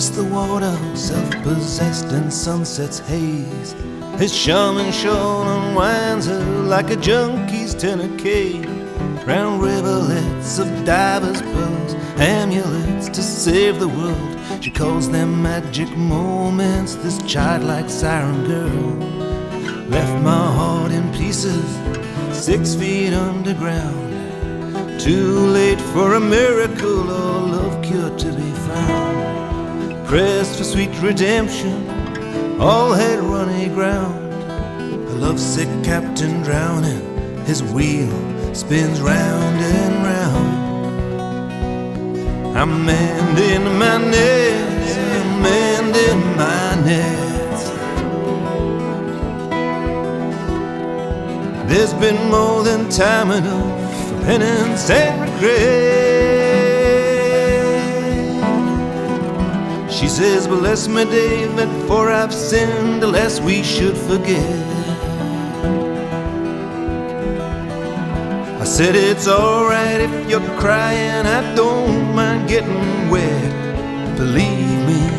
miss the water, self-possessed in sunset's haze. His shaman shown unwinds her like a junkie's tourniquet. Round rivulets of divers pearls, amulets to save the world. She calls them magic moments, this childlike siren girl. Left my heart in pieces, six feet underground. Too late for a miracle or love cure to be found. Pressed for sweet redemption, all had run aground. A lovesick captain drowning, his wheel spins round and round. I'm mending my nets, I'm mending my nets. There's been more than time enough for penance and regret. She says, Bless me, David, for I've sinned, the less we should forget. I said, It's alright if you're crying, I don't mind getting wet. Believe me,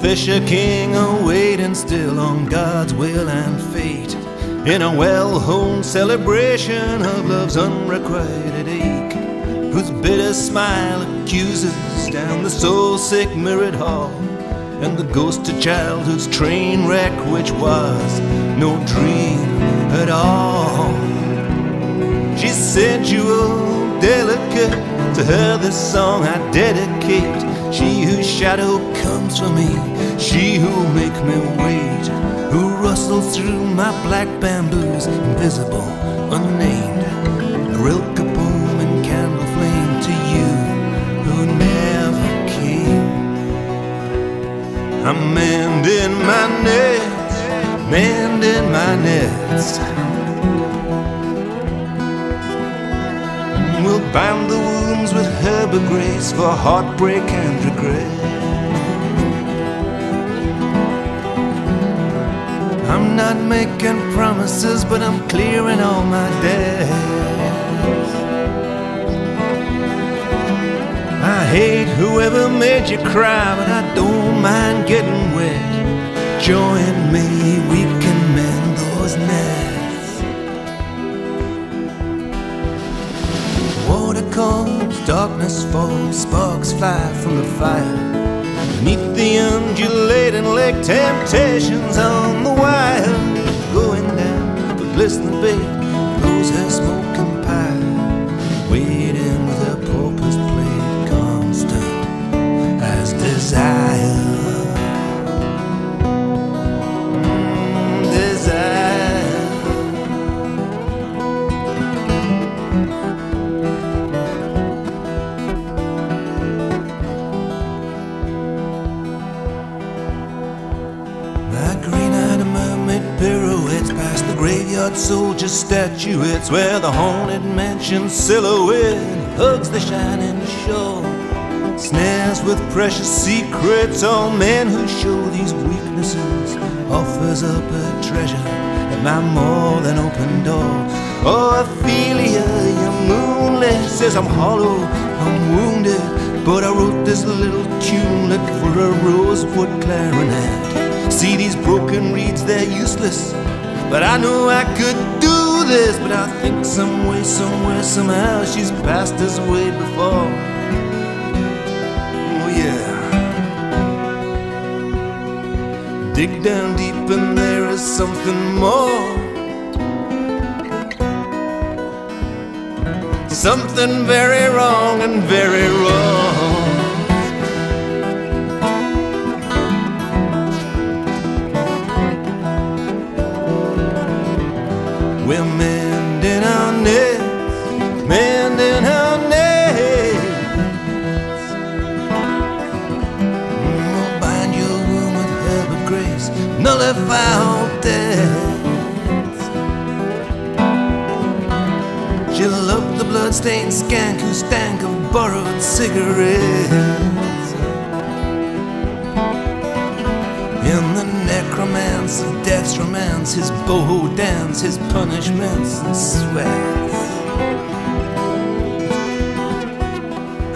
Fisher King awaiting still on God's will and fate in a well-honed celebration of love's unrequited ache, whose bitter smile accuses down the soul-sick mirrored hall, and the ghost of childhood's train wreck, which was no dream at all. She's sensual, delicate. To her, this song I dedicate. She whose shadow comes for me, she who'll make me wait, who rustles through my black bamboos, invisible, unnamed. A poem and candle flame to you who never came. I'm mending my nets, mending my nets. We'll the wounds with herb of grace for heartbreak and regret. I'm not making promises, but I'm clearing all my debts. I hate whoever made you cry, but I don't mind getting wet. Join me, we can mend those nets. Comes, darkness falls, sparks fly from the fire. Beneath the undulating lake, temptations on the wire. Going down the glistening bay, blows her smoking the soldier statuettes where the haunted mansion silhouette hugs the shining shore. Snares with precious secrets, all men who show these weaknesses offers up a treasure at my more than open door. Oh, Ophelia, you're moonless, says I'm hollow, I'm wounded, but I wrote this little tunelet for a rosewood clarinet. See these broken reeds, they're useless. But I know I could do this. But I think some way, somewhere, somehow she's passed us way before. Oh, yeah. Dig down deep and there is something more. Something very wrong and very wrong. Mending our nets, mending our nets. We'll bind your wound with herb of grace, nullify all debts. She loved the bloodstained skank who stank of borrowed cigarettes. Dance of death's romance, his boho dance, his punishments and sweats.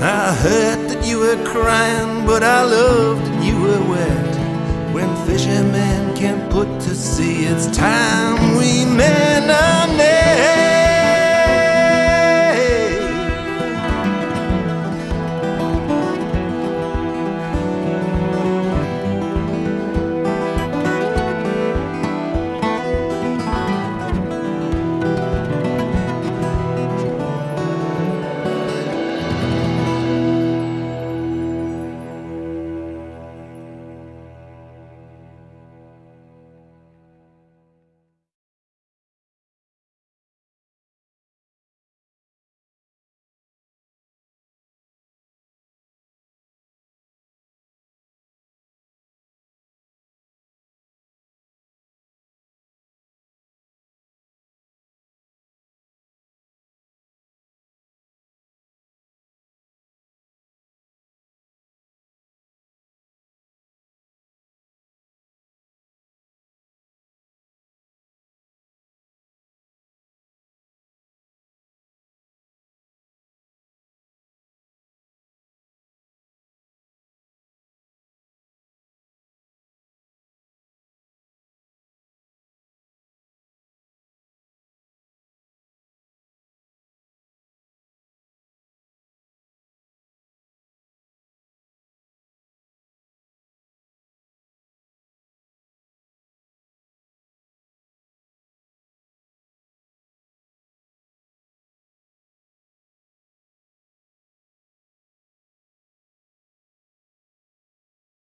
I heard that you were crying, but I loved that you were wet. When fishermen can't put to sea, it's time